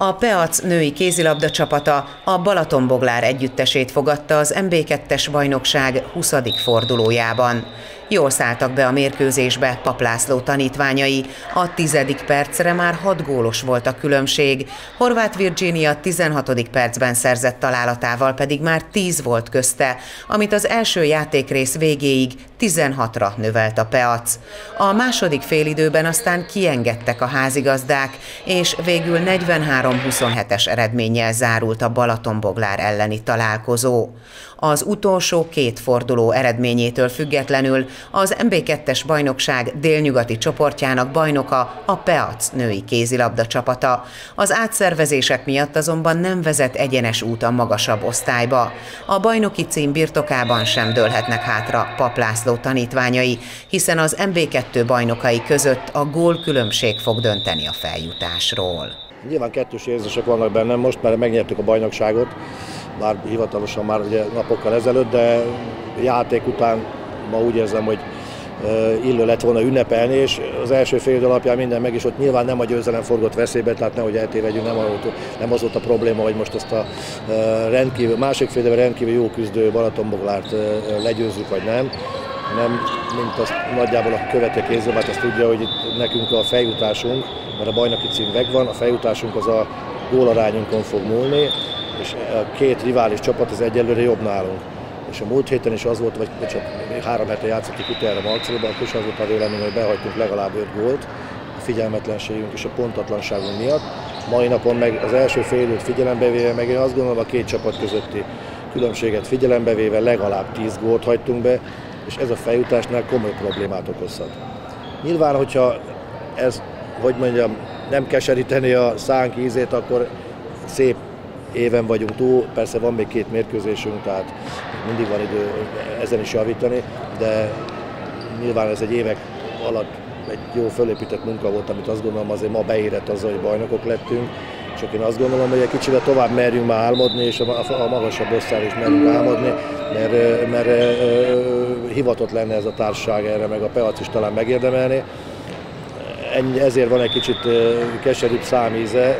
A Peac női kézilabda csapata a Balatonboglár együttesét fogadta az MB2-es bajnokság 20. fordulójában. Jól szálltak be a mérkőzésbe Paplászló tanítványai, a tizedik percre már hat gólos volt a különbség, Horváth Virginia 16. percben szerzett találatával pedig már 10 volt közte, amit az első játékrész végéig 16-ra növelt a Peac. A második félidőben aztán kiengedtek a házigazdák, és végül 43-27-es eredménnyel zárult a Balatonboglár elleni találkozó. Az utolsó két forduló eredményétől függetlenül az MB2-es bajnokság délnyugati csoportjának bajnoka a Peac női kézilabda csapata. Az átszervezések miatt azonban nem vezet egyenes út a magasabb osztályba. A bajnoki cím birtokában sem dőlhetnek hátra Paplászló tanítványai, hiszen az MB2 bajnokai között a gól különbség fog dönteni a feljutásról. Nyilván kettős érzések vannak bennem most, mert megnyertük a bajnokságot, bár hivatalosan már ugye napokkal ezelőtt, de játék után ma úgy érzem, hogy illő lett volna ünnepelni, és az első fél alapján minden meg is ott nyilván nem a győzelem forgott veszélybe, tehát nehogy eltévedjünk, nem, nem az volt a probléma, hogy most azt a rendkívül, másik fél rendkívül jó küzdő Balatonboglárt legyőzzük, vagy nem, nem, mint azt nagyjából a követő kézzelbát azt tudja, hogy itt nekünk a feljutásunk, mert a bajnoki cím megvan, a feljutásunk az a gólarányunkon fog múlni, és a két rivális csapat az egyelőre jobb nálunk. És a múlt héten is az volt, vagy csak három hete játszottuk utána Marceliban, akkor is az volt a vélemény, hogy behagytunk legalább öt gólt a figyelmetlenségünk és a pontatlanságunk miatt. Mai napon meg az első fél időt figyelembe véve, meg én azt gondolom a két csapat közötti különbséget figyelembe véve legalább 10 gólt hagytunk be, és ez a feljutásnál komoly problémát okozhat. Nyilván, hogyha ez, hogy mondjam, nem keseríteni a szánk ízét, akkor szép éven vagyunk túl, persze van még két mérkőzésünk, tehát mindig van idő ezen is javítani, de nyilván ez egy évek alatt egy jó fölépített munka volt, amit azt gondolom azért ma beérett azzal, hogy bajnokok lettünk, csak én azt gondolom, hogy egy kicsit tovább merjünk már álmodni, és a magasabb osztály is merjünk álmodni, mert, mert hivatott lenne ez a társaság erre, meg a Peac is talán megérdemelni. ezért van egy kicsit keserűbb számíze,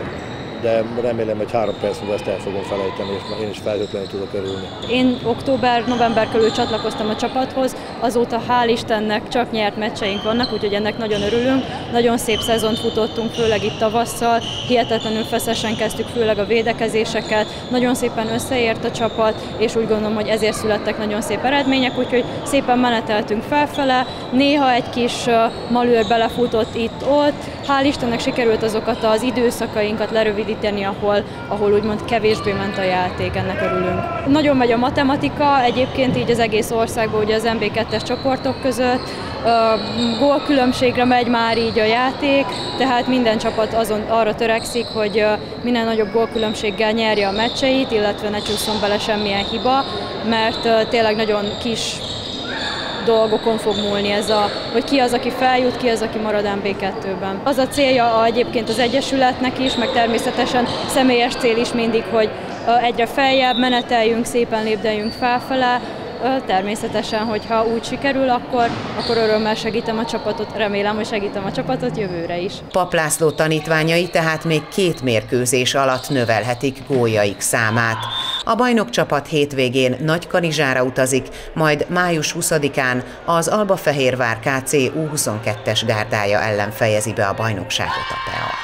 de remélem, hogy három perc múlva ezt el fogom felejteni, és én is felhőtlenül tudok örülni. Én október-november körül csatlakoztam a csapathoz, azóta hál' Istennek csak nyert meccseink vannak, úgyhogy ennek nagyon örülünk. Nagyon szép szezont futottunk, főleg itt tavasszal, hihetetlenül feszesen kezdtük, főleg a védekezéseket, nagyon szépen összeért a csapat, és úgy gondolom, hogy ezért születtek nagyon szép eredmények, úgyhogy szépen meneteltünk felfele, néha egy kis malőr belefutott itt-ott, hál' Istennek sikerült azokat az időszakainkat lerövidíteni, építeni, ahol, ahol úgymond kevésbé ment a játék, ennek örülünk. Nagyon megy a matematika, egyébként így az egész országban, ugye az MB2-es csoportok között, gólkülönbségre megy már így a játék, tehát minden csapat azon arra törekszik, hogy minél nagyobb gólkülönbséggel nyerje a meccseit, illetve ne csúszson bele semmilyen hiba, mert tényleg nagyon kis dolgokon fog múlni ez a, hogy ki az, aki feljut, ki az, aki marad MB2-ben. Az a célja egyébként az Egyesületnek is, meg természetesen személyes cél is mindig, hogy egyre feljebb meneteljünk, szépen lépdeljünk felfele, Természetesen, hogyha úgy sikerül, akkor, akkor örömmel segítem a csapatot, remélem, hogy segítem a csapatot jövőre is. Paplászló tanítványai tehát még két mérkőzés alatt növelhetik gólyaik számát. A bajnokcsapat hétvégén Nagykanizsára utazik, majd május 20-án az Albafehérvár KC U22-es gárdája ellen fejezi be a bajnokságot a Peac.